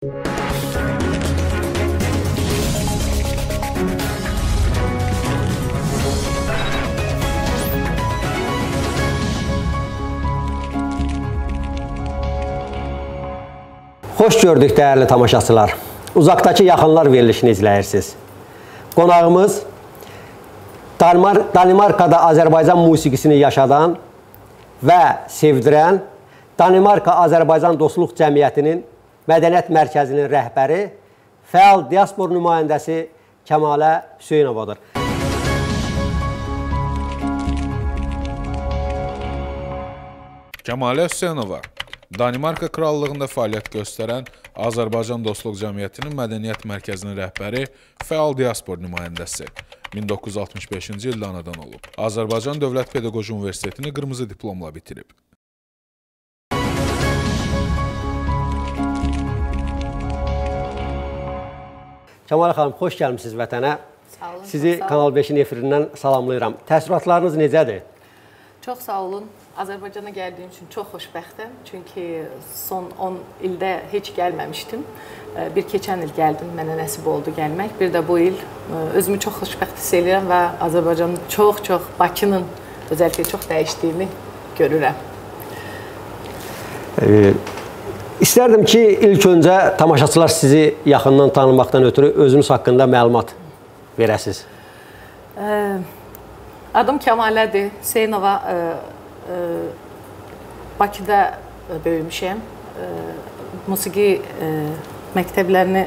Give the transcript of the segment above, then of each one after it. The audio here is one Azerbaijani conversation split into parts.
Xoş gördük dəyərli tamaşaçılar. Uzaqdakı yaxınlar verilişini izləyirsiniz. Qonağımız Danimarkada Azərbaycan musiqisini yaşadan və sevdirən Danimarka-Azərbaycan Dostluq Cəmiyyətinin Mədəniyyət Mərkəzinin rəhbəri, fəal diaspor nümayəndəsi Kəmalə Hüseynovadır. Kəmalə Hüseynova Danimarka Krallığında fəaliyyət göstərən Azərbaycan Dostluq Cəmiyyətinin Mədəniyyət Mərkəzinin rəhbəri, fəal diaspor nümayəndəsi. 1965-ci ildə anadan olub. Azərbaycan Dövlət Pedaqoji Universitetini qırmızı diplomla bitirib. Kəmalə xanım, xoş gəlmisiniz vətənə. Sağ olun. Sizi sağ Kanal olun. 5-in efirindən salamlayıram. Təəssüratlarınız necədir? Çox sağ olun. Azərbaycana gəldiyim üçün çox xoşbəxtəm. Çünki son 10 ildə heç gəlməmişdim. Bir keçən il gəldim, mənə nəsib oldu gəlmək. Bir də bu il özümü çox xoşbəxt hiss edirəm və Azərbaycanın çox-çox Bakının özəlliklə çox dəyişdiyini görürəm. Ee, İstərdim ki, ilk öncə tamaşaçılar sizi yaxından tanımaqdan ötürü özünüz haqqında məlumat verəsiz. Adım Kəmalədir. Seynova ə, ə, Bakıda böyümüşəm. Ə, musiqi ə, məktəblərini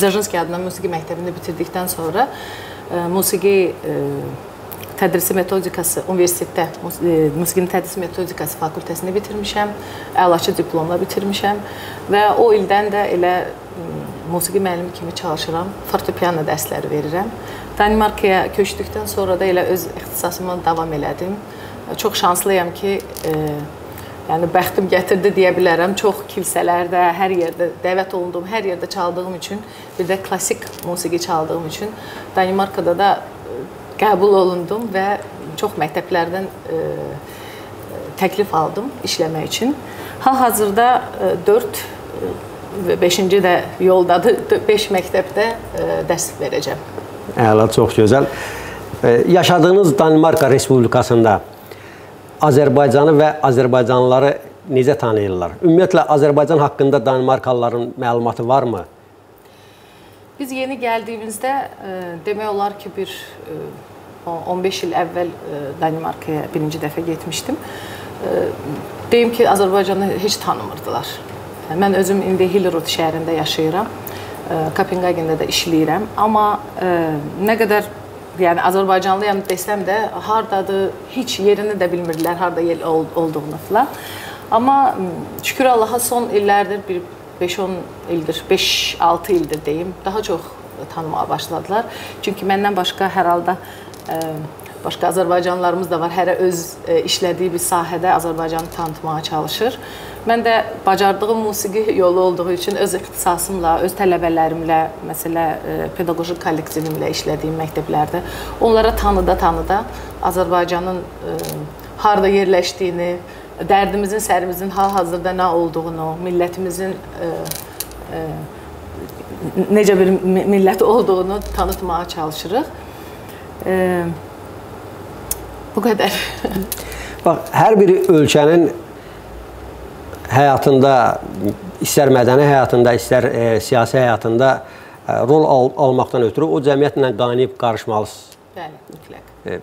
Zajinski adına musiqi məktəbini bitirdikdən sonra ə, musiqi ə, tədrisi metodikası universitetdə musiqinin tədrisi metodikası fakültəsini bitirmişəm. Əlaçı diplomla bitirmişəm və o ildən də elə musiqi müəllimi kimi çalışıram. Fortepiano dərsləri verirəm. Danimarkaya köçdükdən sonra da elə öz ixtisasımı davam elədim. Çox şanslıyam ki, e, yəni bəxtim gətirdi deyə bilərəm. Çox kilsələrdə, hər yerdə dəvət olunduğum, hər yerdə çaldığım üçün, bir də klassik musiqi çaldığım üçün Danimarkada da qəbul olundum və çox məktəblərdən e, təklif aldım işləmək üçün. Hal-hazırda 4 və 5-ci də yoldadır. 5 məktəbdə e, dərs verəcəm. Əla, çox gözəl. Yaşadığınız Danimarka Respublikasında Azərbaycanı və Azərbaycanlıları necə tanıyırlar? Ümumiyyətlə Azərbaycan haqqında Danimarkalıların məlumatı varmı? Biz yeni gəldiyimizdə e, demək olar ki, bir e, 15 il əvvəl e, Danimarkaya birinci dəfə getmişdim. E, deyim ki, Azərbaycanı heç tanımırdılar. Mən özüm indi Hillerud şəhərində yaşayıram. E, Kopenhagendə də işləyirəm, amma nə qədər yəni Azərbaycanlıyam desəm də hardadır, heç yerini də bilmirdilər, harda yer olduğunu falan. Amma şükür Allaha son illərdir bir 5-10 ildir, 5-6 ildir deyim, daha çox tanımağa başladılar. Çünki məndən başqa hər halda başqa Azərbaycanlılarımız da var. Hərə öz ə, işlədiyi bir sahədə Azərbaycanı tanıtmağa çalışır. Mən də bacardığım musiqi yolu olduğu üçün öz ixtisasımla, öz tələbələrimlə, məsələ ə, pedaqoji kollektivimlə işlədiyim məktəblərdə onlara tanıda-tanıda Azərbaycanın ə, harda yerləşdiyini, dərdimizin, sərimizin hal-hazırda nə olduğunu, millətimizin ə, ə, necə bir millət olduğunu tanıtmağa çalışırıq. Bu qədər. Bax, hər bir ölkənin həyatında, istər mədəni həyatında, istər e, siyasi həyatında e, rol al almaqdan ötürü o cəmiyyətlə qaynayıb qarışmalısınız. Bəli, mütləq. E,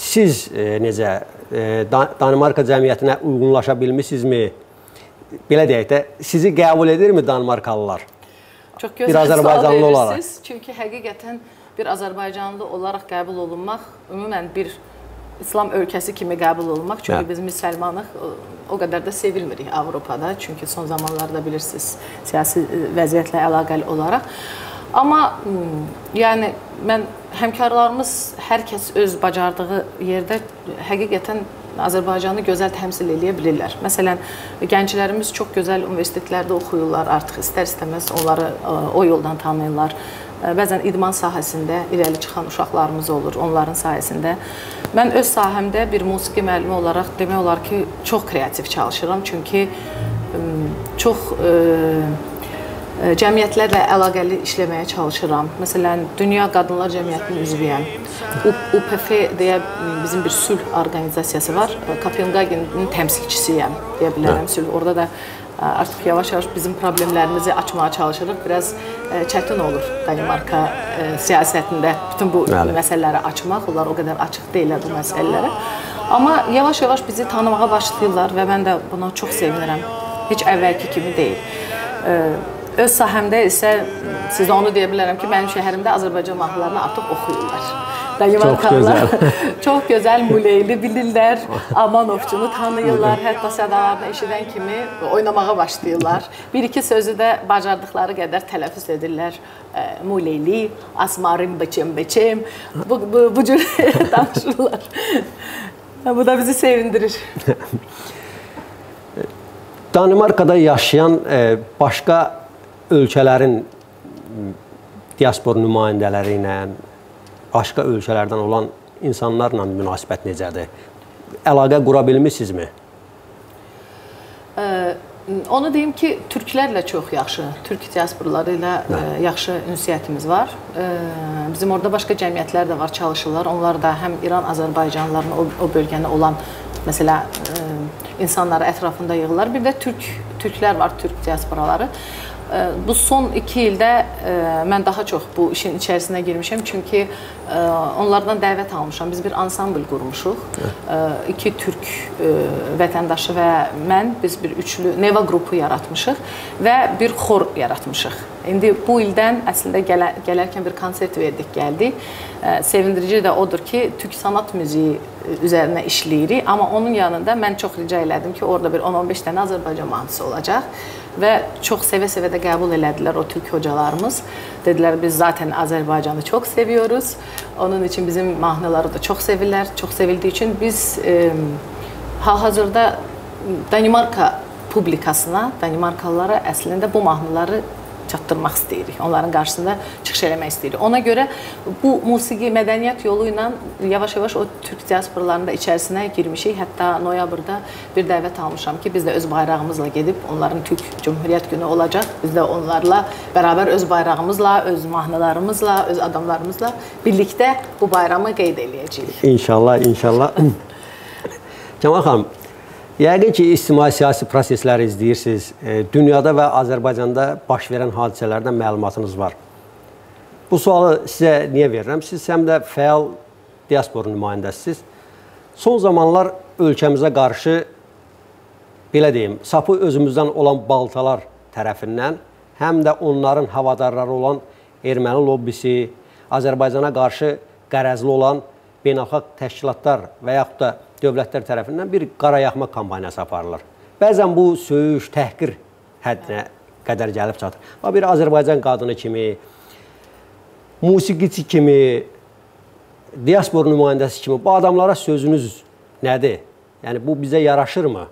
siz e, necə e, Danimarka cəmiyyətinə uyğunlaşa bilmisinizmi? Belə deyək də, sizi qəbul edirmi Danimarkalılar? Çox Bir gözəl Azərbaycanlı sual olaraq. verirsiniz. Çünki həqiqətən bir Azərbaycanlı olaraq qəbul olunmaq ümumən bir İslam ölkəsi kimi qəbul olunmaq. Çünki Hə. biz müsəlmanıq, o, qədər də sevilmirik Avropada. Çünki son zamanlarda bilirsiniz, siyasi e, vəziyyətlə əlaqəli olaraq. Amma m, yəni mən həmkarlarımız hər kəs öz bacardığı yerdə həqiqətən Azərbaycanı gözəl təmsil eləyə bilirlər. Məsələn, gənclərimiz çox gözəl universitetlərdə oxuyurlar artıq istər-istəməz onları ə, o yoldan tanıyırlar. Bəzən idman sahəsində irəli çıxan uşaqlarımız olur onların sayəsində. Mən öz sahəmdə bir musiqi müəllimi olaraq demək olar ki, çox kreativ çalışıram. Çünki çox ə, cəmiyyətlərlə əlaqəli işləməyə çalışıram. Məsələn, Dünya Qadınlar Cəmiyyətinin üzvüyəm. UPF deyə bizim bir sülh orqanizasiyası var. Kopenhagenin təmsilçisiyəm deyə bilərəm sülh. Orada da artıq yavaş-yavaş bizim problemlərimizi açmağa çalışırıq. Biraz çətin olur Danimarka siyasətində bütün bu Bəli. məsələləri açmaq. Onlar o qədər açıq deyillər bu məsələlərə. Amma yavaş-yavaş bizi tanımağa başlayırlar və mən də buna çox sevinirəm. Heç əvvəlki kimi deyil. Öz sahəmdə isə sizə onu deyə bilərəm ki, mənim şəhərimdə Azərbaycan mahnılarını artıq oxuyurlar. Danimarkalılar çox gözəl, çox gözəl Muleyli bilirlər, Amanovçunu tanıyırlar, hətta sədalarını eşidən kimi oynamağa başlayırlar. Bir-iki sözü də bacardıqları qədər tələffüz edirlər. Muleyli, Asmarim beçem beçem, bu, bu, bu cür danışırlar. Bu da bizi sevindirir. Danimarkada yaşayan e, başqa ölkələrin diaspor nümayəndələri ilə, başqa ölkələrdən olan insanlarla münasibət necədir? Əlaqə qura bilmisinizmi? Onu deyim ki, türklərlə çox yaxşı, türk diasporları ilə Hə. yaxşı ünsiyyətimiz var. Bizim orada başqa cəmiyyətlər də var, çalışırlar. Onlar da həm İran Azərbaycanlıların o, o bölgəndə olan məsələ insanları ətrafında yığırlar. Bir də türk türklər var, türk diasporaları. Bu son 2 ildə mən daha çox bu işin içərisinə girmişəm, çünki onlardan dəvət almışam. Biz bir ansambl qurmuşuq. İki türk vətəndaşı və mən biz bir üçlü Neva qrupu yaratmışıq və bir xor yaratmışıq. İndi bu ildən əslində gələ, gələrkən bir konsert verdik, gəldik. Sevindirici də odur ki, türk sanat müziyi üzərinə işləyirik, amma onun yanında mən çox rica elədim ki, orada bir 10-15 dənə Azərbaycan mahnısı olacaq və çox sevə-sevə də qəbul elədilər o türk hocalarımız. Dedilər biz zaten Azərbaycanı çox seviyoruz. Onun üçün bizim mahnıları da çox sevirlər. Çox sevildiyi üçün biz e, hal-hazırda Danimarka publikasına, Danimarkalılara əslində bu mahnıları çatdırmaq istəyirik. Onların qarşısında çıxış eləmək istəyirik. Ona görə bu musiqi mədəniyyət yolu ilə yavaş-yavaş o türk diasporalarının da içərisinə girmişik. Hətta noyabrda bir dəvət almışam ki, biz də öz bayrağımızla gedib onların Türk Cümhuriyyət günü olacaq. Biz də onlarla bərabər öz bayrağımızla, öz mahnılarımızla, öz adamlarımızla birlikdə bu bayramı qeyd eləyəcəyik. İnşallah, inşallah. Cəmal xanım, Yəqin ki, ictimai-siyasi prosesləri izləyirsiniz. E, dünyada və Azərbaycanda baş verən hadisələrdən məlumatınız var. Bu sualı sizə niyə verirəm? Siz həm də fəal diaspor nümayəndəsiniz. Son zamanlar ölkəmizə qarşı belə deyim, sapı özümüzdən olan baltalar tərəfindən, həm də onların havadarları olan erməni lobbisi, Azərbaycana qarşı qərəzli olan beynəlxalq təşkilatlar və yaxud da dövlətlər tərəfindən bir qarayaxma kampaniyası aparılır. Bəzən bu söyüş, təhqir həddinə qədər gəlib çatır. Və bir Azərbaycan qadını kimi, musiqiçi kimi, diaspor nümayəndəsi kimi bu adamlara sözünüz nədir? Yəni bu bizə yaraşırmı?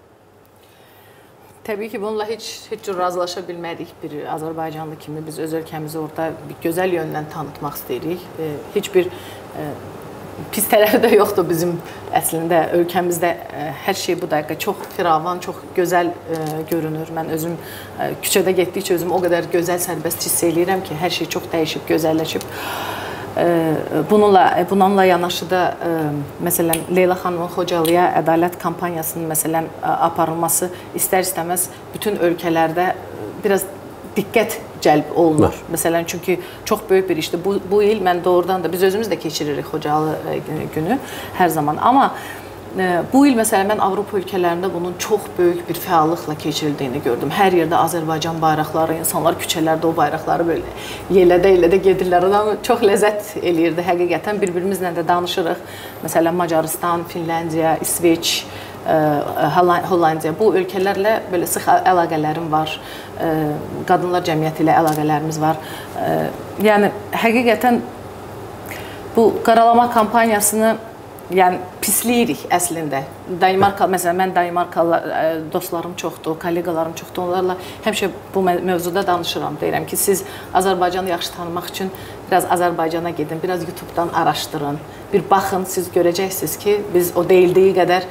Təbii ki, bununla heç heç cür razılaşa bilmərik bir Azərbaycanlı kimi. Biz öz ölkəmizi orada bir gözəl yöndən tanıtmaq istəyirik. Heç bir pis tərəfi də yoxdur bizim əslində ölkəmizdə e, hər şey bu dəqiqə çox firavan, çox gözəl ə, e, görünür. Mən özüm ə, e, küçədə getdikcə özüm o qədər gözəl sərbəst hiss eləyirəm ki, hər şey çox dəyişib, gözəlləşib. Ə, bununla bununla yanaşı da ə, məsələn Leyla xanımın Xocalıya ədalət kampaniyasının məsələn aparılması istər-istəməz bütün ölkələrdə biraz diqqət cəlb olunur. Var. Məsələn, çünki çox böyük bir işdir. Bu bu il mən doğrudan da biz özümüz də keçiririk Xocalı e, günü hər zaman. Amma e, bu il məsələn mən Avropa ölkələrində bunun çox böyük bir fəallıqla keçirildiyini gördüm. Hər yerdə Azərbaycan bayraqları, insanlar küçələrdə o bayraqları belə yelədə-yelədə gedirlər. Adam çox ləzzət eləyirdi həqiqətən. Bir-birimizlə də danışırıq. Məsələn, Macarıstan, Finlandiya, İsveç, Hollandiya bu ölkələrlə belə sıx əlaqələrim var. Qadınlar cəmiyyəti ilə əlaqələrimiz var. Yəni həqiqətən bu qaralama kampaniyasını yəni pisləyirik əslində. Danimarka məsələn mən Danimarkalı dostlarım çoxdur, kolleqalarım çoxdur. Onlarla həmişə bu mövzuda danışıram. Deyirəm ki, siz Azərbaycanı yaxşı tanımaq üçün biraz Azərbaycana gedin, biraz YouTube-dan araşdırın. Bir baxın, siz görəcəksiniz ki, biz o deyildiyi qədər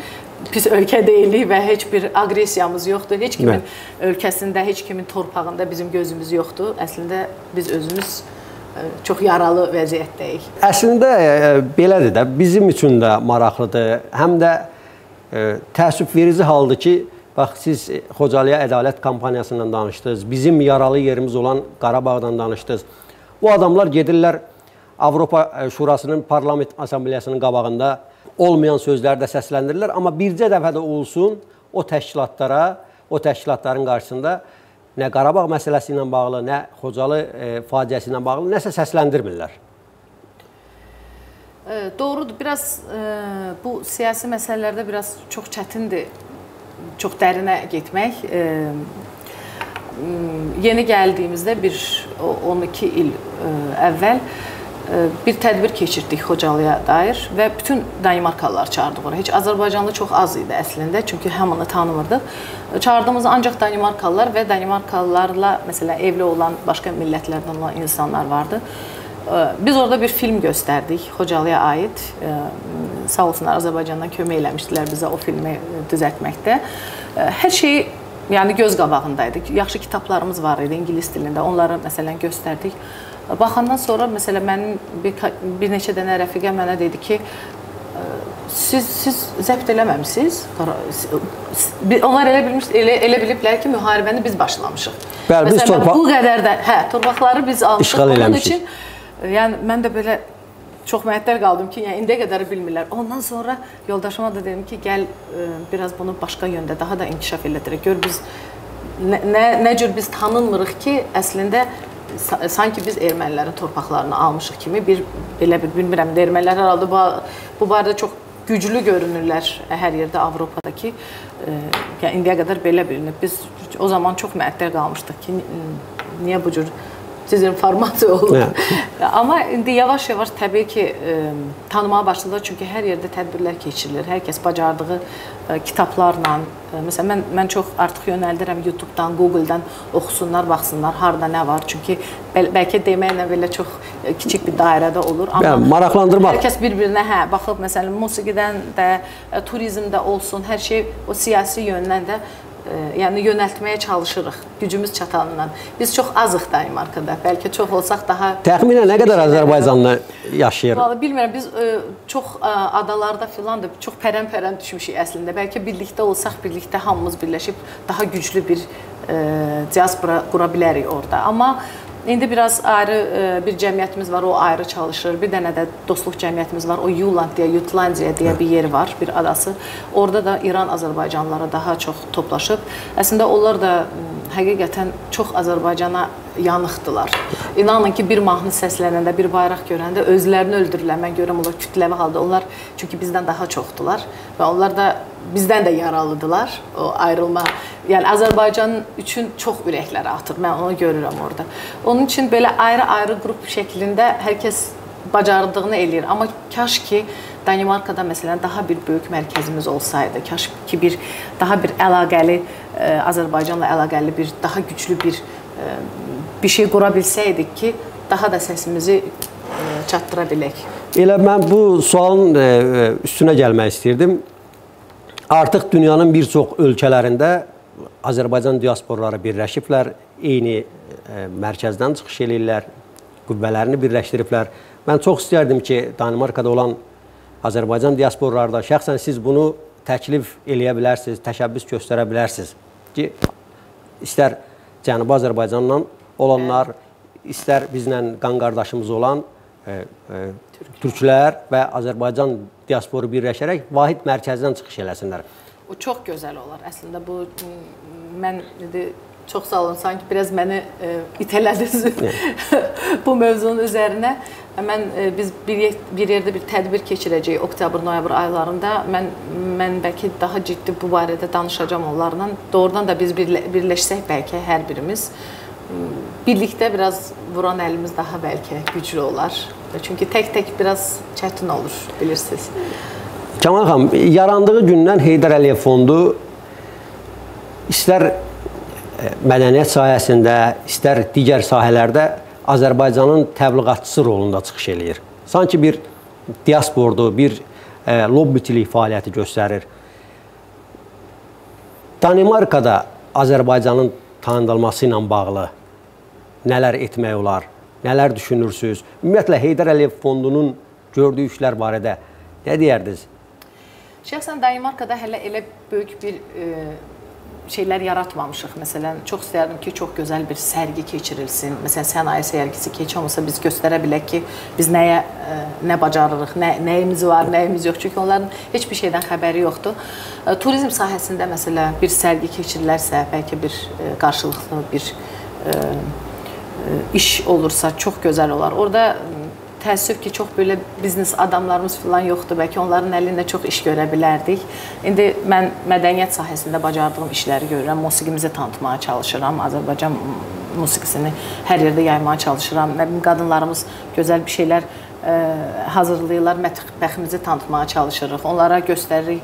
pis ölkə deyilik və heç bir aqressiyamız yoxdur. Heç kimin Nə? ölkəsində, heç kimin torpağında bizim gözümüz yoxdur. Əslində biz özümüz çox yaralı vəziyyətdəyik. Əslində belədir də, bizim üçün də maraqlıdır. Həm də təəssüf verici haldır ki, bax siz Xocalıya ədalət kampaniyasından danışdınız. Bizim yaralı yerimiz olan Qarabağdan danışdınız. Bu adamlar gedirlər Avropa Şurasının parlament assambleyasının qabağında olmayan sözləri də səsləndirirlər, amma bircə dəfə də olsun o təşkilatlara, o təşkilatların qarşısında nə Qarabağ məsələsi ilə bağlı, nə Xocalı e, faciəsi ilə bağlı nəsə səsləndirmirlər. E, doğrudur. Biraz e, bu siyasi məsələlərdə biraz çox çətindir. Çox dərinə getmək. E, yeni gəldiyimizdə bir 12 il e, əvvəl bir tədbir keçirdik Xocalıya dair və bütün Danimarkalılar çağırdıq ora. Heç Azərbaycanlı çox az idi əslində, çünki hamını tanımırdıq. Çağırdığımız ancaq Danimarkalılar və Danimarkalılarla məsələn evli olan başqa millətlərdən olan insanlar vardı. Biz orada bir film göstərdik Xocalıya aid. Sağ olsunlar Azərbaycandan kömək eləmişdilər bizə o filmi düzəltməkdə. Hər şey yəni göz qabağındaydı. Yaxşı kitablarımız var idi ingilis dilində. Onları məsələn göstərdik. Baxandan sonra məsələn mənim bir, bir neçə dənə rəfiqə mənə dedi ki, siz siz zəbt eləməmisiniz. Onlar elə bilmiş elə elə biliblər ki, müharibəni biz başlamışıq. Bəli, biz torpaq bu qədər də hə, torpaqları biz almışıq. Onun üçün yəni mən də belə çox məəttəl qaldım ki, yəni indiyə qədər bilmirlər. Ondan sonra yoldaşıma da dedim ki, gəl ə, biraz bunu başqa yöndə daha da inkişaf elətdirək. Gör biz nə, nə, nə cür biz tanınmırıq ki, əslində sanki biz ermənilərin torpaqlarını almışıq kimi bir belə bir bilmirəm də ermənilər hər halda bu, bu barədə çox güclü görünürlər hər yerdə Avropadakı. E, yəni indiyə qədər belə bilinib. Biz o zaman çox məəttəl qalmışdıq ki, niyə bu cür dezinformasiya olur. Amma indi yavaş-yavaş təbii ki, ə, tanımağa başladılar çünki hər yerdə tədbirlər keçirilir. Hər kəs bacardığı ə, kitablarla, ə, məsələn mən mən çox artıq yönəldirəm YouTube-dan, Google-dan oxusunlar, baxsınlar harda nə var. Çünki bəl bəlkə deməklə belə çox ə, kiçik bir dairədə olur, amma yəni, maraqlandırmaq. Hər kəs bir-birinə hə, baxıb məsələn musiqidən də, ə, turizmdə olsun, hər şey o siyasi yöndən də yəni yönəltməyə çalışırıq gücümüz çatanından. Biz çox azıq Danimarkada. Bəlkə çox olsaq daha Təxminən nə qədər Azərbaycanlı yaşayır? Vallahi bilmirəm. Biz ə, çox ə, adalarda filan da çox pərən-pərən düşmüşük əslində. Bəlkə birlikdə olsaq, birlikdə hamımız birləşib daha güclü bir ə, diaspora qura bilərik orada. Amma İndi biraz ayrı e, bir cəmiyyətimiz var, o ayrı çalışır. Bir dənə də dostluq cəmiyyətimiz var. O Yuland deyə, Jutlandiya deyə bir yeri var, bir adası. Orada da İran Azərbaycanlıları daha çox toplaşıb. Əslində onlar da həqiqətən çox Azərbaycana yanıqdılar. İnanın ki, bir mahnı səslənəndə, bir bayraq görəndə özlərini öldürürlər. Mən görürəm onlar kütləvi halda. Onlar çünki bizdən daha çoxdular və onlar da bizdən də yaralıdılar. O ayrılma, yəni Azərbaycan üçün çox ürəkləri atır. Mən onu görürəm orada. Onun üçün belə ayrı-ayrı qrup şəklində hər kəs bacardığını eləyir. Amma kaş ki Danimarkada məsələn daha bir böyük mərkəzimiz olsaydı, kaş ki bir daha bir əlaqəli ə, Azərbaycanla əlaqəli bir daha güclü bir ə, bir şey qura bilsəydik ki, daha da səsimizi ə, çatdıra bilək. Elə mən bu sualın ə, üstünə gəlmək istirdim. Artıq dünyanın bir çox ölkələrində Azərbaycan diasporları birləşiblər, eyni mərkəzdən çıxış eləyirlər, qüvvələrini birləşdiriblər. Mən çox istərdim ki, Danimarkada olan Azərbaycan diasporlarda şəxsən siz bunu təklif eləyə bilərsiniz, təşəbbüs göstərə bilərsiniz ki, istər Cənubi Azərbaycanla olanlar, istər bizlə qan qardaşımız olan e, e, türklər və Azərbaycan diasporu birləşərək vahid mərkəzdən çıxış eləsinlər. O çox gözəl olar. Əslində bu mən dedi Çox sağ olun. Sanki biraz məni e, itələdiniz bu mövzunun üzərinə. Mən e, biz bir bir yerdə bir tədbir keçirəcəyik oktyabr, noyabr aylarında. Mən mən bəlkə daha ciddi bu barədə danışacağam onlarla. Doğrudan da biz birlə, birləşsək bəlkə hər birimiz birlikdə biraz vuran əlimiz daha bəlkə güclü olar. Çünki tək-tək biraz çətin olur, bilirsiniz. Kamal xanım, yarandığı gündən Heydər Əliyev fondu istər mədəniyyət sahəsində, istər digər sahələrdə Azərbaycanın təbliğatçısı rolunda çıxış eləyir. Sanki bir diaspordur, bir e, lobbitilik fəaliyyəti göstərir. Danimarkada Azərbaycanın tanınılması ilə bağlı nələr etmək olar? Nələr düşünürsüz? Ümumiyyətlə Heydər Əliyev fondunun gördüyü işlər barədə nə deyərdiniz? Şəxsən Danimarkada hələ elə böyük bir e, şeylər yaratmamışıq. Məsələn, çox istərdim ki, çox gözəl bir sərgi keçirilsin. Məsələn, sənaye sərgisi keç olmasa biz göstərə bilək ki, biz nəyə ə, nə bacarırıq, nə nəyimiz var, nəyimiz yox. Çünki onların heç bir şeydən xəbəri yoxdur. Ə, turizm sahəsində məsələn bir sərgi keçirilərsə, bəlkə bir ə, qarşılıqlı bir ə, iş olursa çox gözəl olar. Orda təəssüf ki, çox belə biznes adamlarımız falan yoxdur. Bəlkə onların əlində çox iş görə bilərdik. İndi mən mədəniyyət sahəsində bacardığım işləri görürəm. Musiqimizi tanıtmağa çalışıram. Azərbaycan musiqisini hər yerdə yaymağa çalışıram. Nə bilim qadınlarımız gözəl bir şeylər hazırlayırlar, mətbəximizi tanıtmağa çalışırıq. Onlara göstəririk,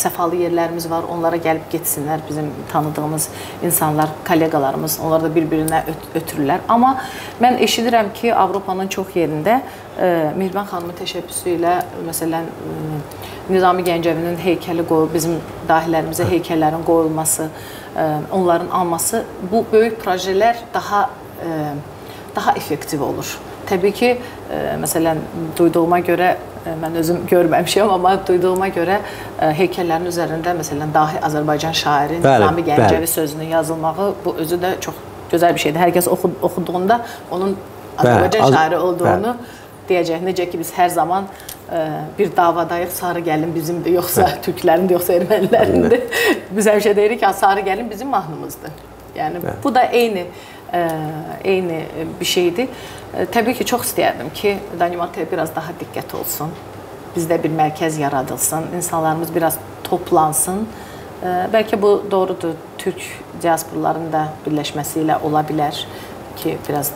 səfalı yerlərimiz var, onlara gəlib getsinlər. Bizim tanıdığımız insanlar, kolleqalarımız, onlar da bir-birinə öt ötürürlər. Amma mən eşidirəm ki, Avropanın çox yerində Mehriban xanımın təşəbbüsü ilə məsələn Nizami Gəncəvinin heykəli qoyulub, bizim dahilərimizə heykəllərin qoyulması, onların alması bu böyük proyektlər daha daha effektiv olur. Təbii ki, e, məsələn, duyduğuma görə ə, e, mən özüm görməmişəm, amma duyduğuma görə e, heykəllərin üzərində məsələn dahi Azərbaycan şairi Nizami Gəncəvi sözünün yazılmağı bu özü də çox gözəl bir şeydir. Hər kəs oxu, oxuduğunda onun Azərbaycan bəli, şairi olduğunu bəli. deyəcək. Necə ki biz hər zaman ə, bir davadayıq, sarı gəlin bizimdir, yoxsa türklərindir, yoxsa ermənilərindir. biz həmişə deyirik ki, sarı gəlin bizim mahnımızdır. Yəni bəli. bu da eyni eyni bir şeydir. Təbii ki, çox istəyərdim ki, Danimarkaya biraz daha diqqət olsun. Bizdə bir mərkəz yaradılsın, insanlarımız biraz toplansın. Bəlkə bu doğrudur, türk diasporlarının da birləşməsi ilə ola bilər ki, biraz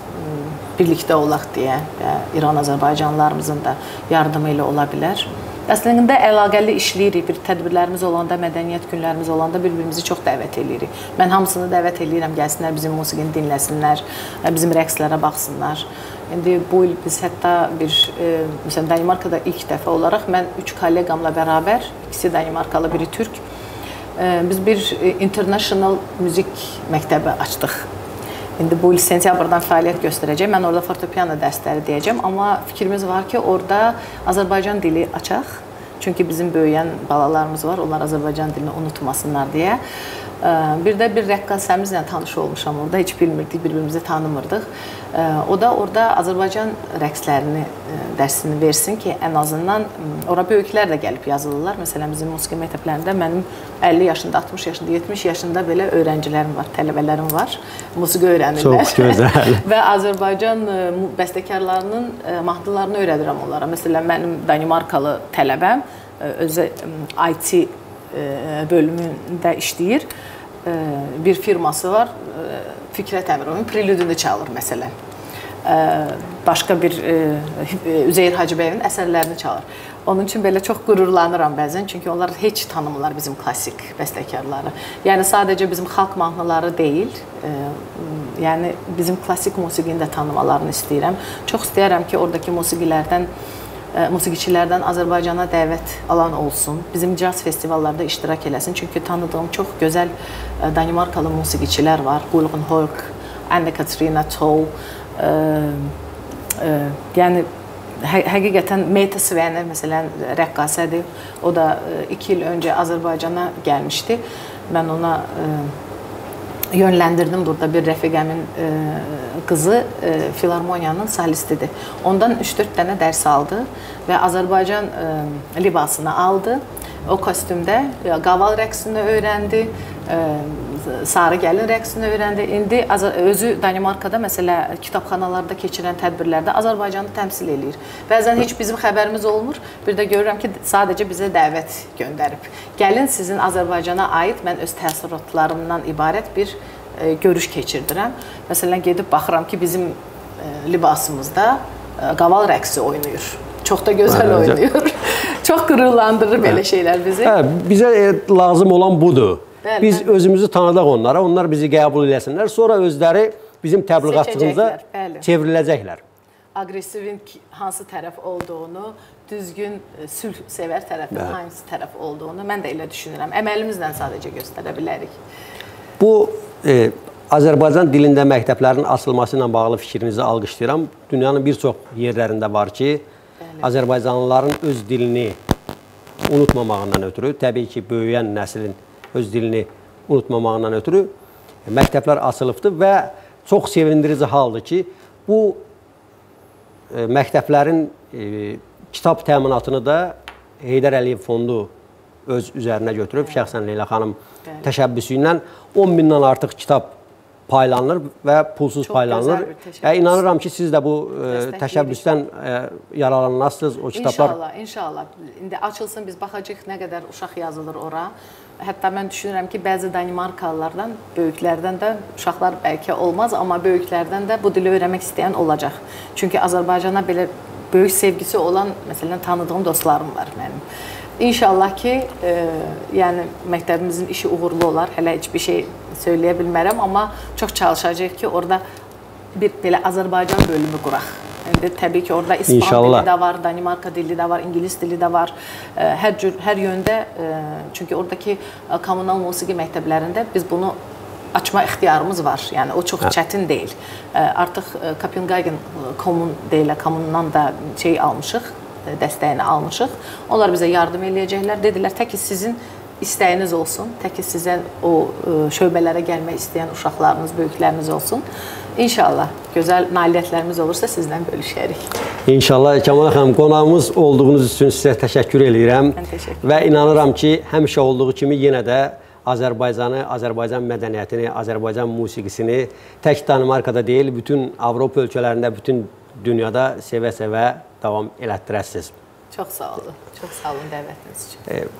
birlikdə olaq deyə və İran Azərbaycanlılarımızın da yardımı ilə ola bilər. Əslində əlaqəli işləyirik. Bir tədbirlərimiz olanda, mədəniyyət günlərimiz olanda bir-birimizi çox dəvət eləyirik. Mən hamısını dəvət eləyirəm, gəlsinlər bizim musiqini dinləsinlər, bizim rəqslərə baxsınlar. İndi bu il biz hətta bir e, məsələn Danimarkada ilk dəfə olaraq mən 3 kolleqamla bərabər, ikisi Danimarkalı, biri türk, e, biz bir e, international müzik məktəbi açdıq İndi bu il sentyabrdan fəaliyyət göstərəcək. Mən orada fortepiano dərsləri deyəcəm, amma fikrimiz var ki, orada Azərbaycan dili açaq. Çünki bizim böyüyən balalarımız var, onlar Azərbaycan dilini unutmasınlar deyə. Bir də bir rəqqasəmizlə tanış olmuşam orada. Heç bilmirdik, bir-birimizi tanımırdıq. O da orada Azərbaycan rəqslərini dərsini versin ki, ən azından ora böyüklər də gəlib yazılırlar. Məsələn, bizim musiqi məktəblərində mənim 50 yaşında, 60 yaşında, 70 yaşında belə öyrəncilərim var, tələbələrim var. Musiqi öyrənirlər. Çox gözəl. Və Azərbaycan bəstəkarlarının mahnılarını öyrədirəm onlara. Məsələn, mənim Danimarkalı tələbəm özü IT bölümündə işləyir. Bir firması var. Fikrət Əmirovun Prelüdünü çalır məsələn. Başqa bir Üzeyir Hacıbəyevin əsərlərini çalır. Onun üçün belə çox qürurlanıram bəzən, çünki onlar heç tanımırlar bizim klassik bəstəkarları. Yəni sadəcə bizim xalq mahnıları deyil, yəni bizim klassik musiqini də tanımalarını istəyirəm. Çox istəyirəm ki, oradakı musiqilərdən musiqiçilərdən Azərbaycana dəvət alan olsun. Bizim caz festivallarda iştirak eləsin. Çünki tanıdığım çox gözəl Danimarkalı musiqiçilər var. Gulgen Hork, Anne Katrina Toll. Yəni hə həqiqətən Meta Svene məsələn rəqqasədir. O da 2 il öncə Azərbaycana gəlmişdi. Mən ona yönləndirdim burada bir rəfiqəmin e, qızı e, filarmoniyanın solistidir. Ondan 3-4 dənə dərs aldı və Azərbaycan e, libasını aldı. O kostyumda qaval rəqsini öyrəndi, sarı gəlin rəqsini öyrəndi. İndi özü Danimarkada məsələ kitabxanalarda keçirilən tədbirlərdə Azərbaycanı təmsil eləyir. Bəzən heç bizim xəbərimiz olmur. Bir də görürəm ki, sadəcə bizə dəvət göndərib. Gəlin sizin Azərbaycana aid mən öz təəssüratlarımdan ibarət bir e, görüş keçirdirəm. Məsələn, gedib baxıram ki, bizim e, libasımızda e, qaval rəqsi oynayır. Çox da gözəl oynayır. Çox qürurlandırır belə şeylər bizi. Hə, bizə lazım olan budur. Bəli, Biz bəli. özümüzü tanıdıq onlara, onlar bizi qəbul eləsinlər, sonra özləri bizim təbliğatçımıza çevriləcəklər. Aqressivin hansı tərəf olduğunu, düzgün, e, sülh sevər tərəfin Bəli. hansı tərəf olduğunu mən də elə düşünürəm. Əməlimizlə sadəcə göstərə bilərik. Bu e, Azərbaycan dilində məktəblərin açılması ilə bağlı fikrinizi alqışlayıram. Dünyanın bir çox yerlərində var ki, Bəli. Azərbaycanlıların öz dilini unutmamağından ötürü, təbii ki, böyüyən nəslin öz dilini unutmamağından ötürü məktəblər açılıbdır və çox sevindirici haldır ki, bu e, məktəblərin e, kitab təminatını da Heydər Əliyev fondu öz üzərinə götürüb, şəxsən Leyla xanım təşəbbüsü ilə 10 mindən artıq kitab paylanılır və pulsuz Çox paylanılır. Yəni inanıram ki, siz də bu e, Dəstəkləyirik. təşəbbüsdən e, yararlanasınız. O kitablar İnşallah, inşallah. İndi açılsın biz baxacağıq nə qədər uşaq yazılır ora. Hətta mən düşünürəm ki, bəzi Danimarkalılardan, böyüklərdən də uşaqlar bəlkə olmaz, amma böyüklərdən də bu dili öyrənmək istəyən olacaq. Çünki Azərbaycana belə böyük sevgisi olan, məsələn, tanıdığım dostlarım var mənim. İnşallah ki, e, yəni məktəbimizin işi uğurlu olar. Hələ heç bir şey söyləyə bilmərəm, amma çox çalışacağıq ki, orada bir belə Azərbaycan bölümü quraq. İndi təbii ki, orada İspan İnşallah. dili də var, Danimarka dili də var, İngilis dili də var. E, Hər cür hər yöndə e, çünki oradakı e, kommunal musiqi məktəblərində biz bunu açma ixtiyarımız var. Yəni o çox çətin deyil. E, Artıq e, Copenhagen e, kommun deyilə kommundan da şey almışıq, dəstəyini almışıq. Onlar bizə yardım eləyəcəklər. Dedilər tək ki sizin istəyiniz olsun, tək ki sizə o e, şöbələrə gəlmək istəyən uşaqlarınız, böyükləriniz olsun. İnşallah gözəl nailiyyətlərimiz olursa sizlə bölüşərik. İnşallah Kəmal xanım qonağımız olduğunuz üçün sizə təşəkkür eləyirəm. Mən təşəkkür Və inanıram ki, həmişə olduğu kimi yenə də Azərbaycanı, Azərbaycan mədəniyyətini, Azərbaycan musiqisini tək Danimarkada deyil, bütün Avropa ölkələrində, bütün dünyada sevə-sevə davam elətdirəsiniz. Çox sağ olun. Çox sağ olun dəvətiniz üçün.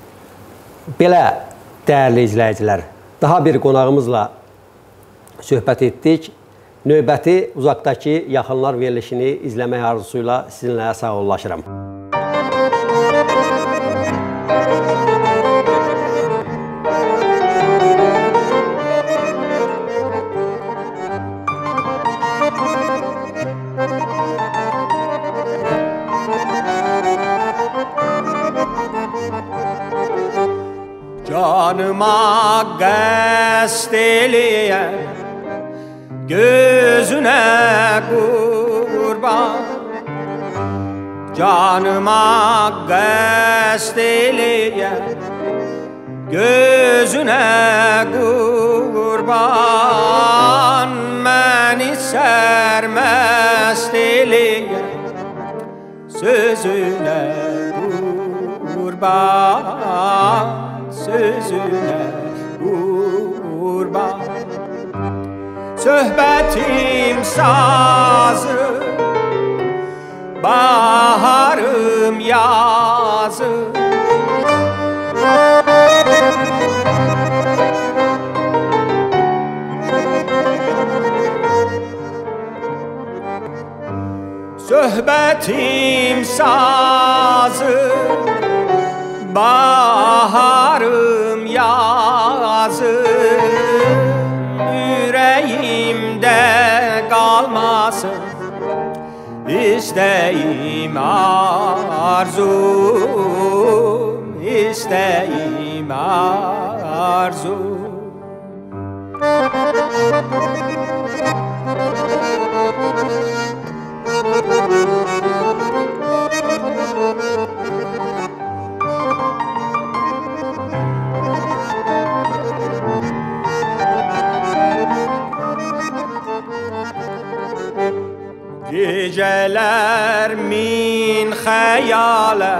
Belə dəyərli izləyicilər, daha bir qonağımızla söhbət etdik. Növbəti uzaqdakı yaxınlar verilişini izləmək arzusuyla sizinlə sağollaşıram. Canıma qəst eləyən Gözünə qurban Canıma qəst eləyən Gözünə qurban Məni sərməst eləyən Sözünə qurban sözüne vurma Söhbetim sazı Baharım yazı. Söhbetim sazı Bahar olmasın İsteyim arzum İsteyim arzum. Müzik Geceler min hayale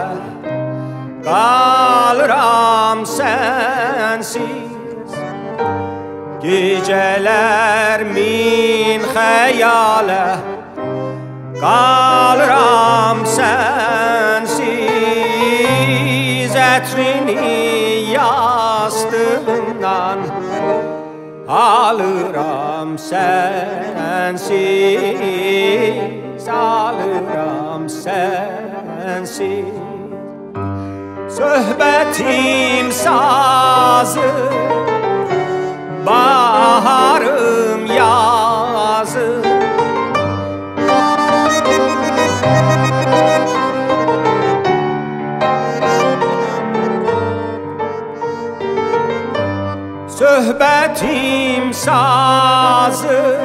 Kalıram sensiz Geceler min hayale Kalıram sensiz Etrini Alıram sensiz Alıram sensiz. Söhbetim sazı Baharım sazı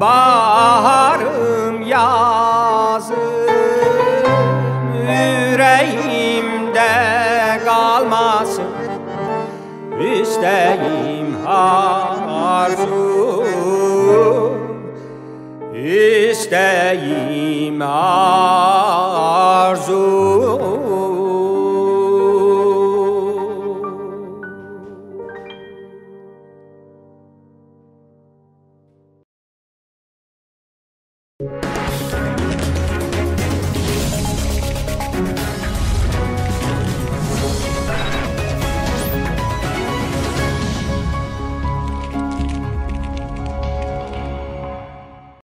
Baharım yazım Yüreğimde kalmasın İsteyim arzum. İsteyim arzum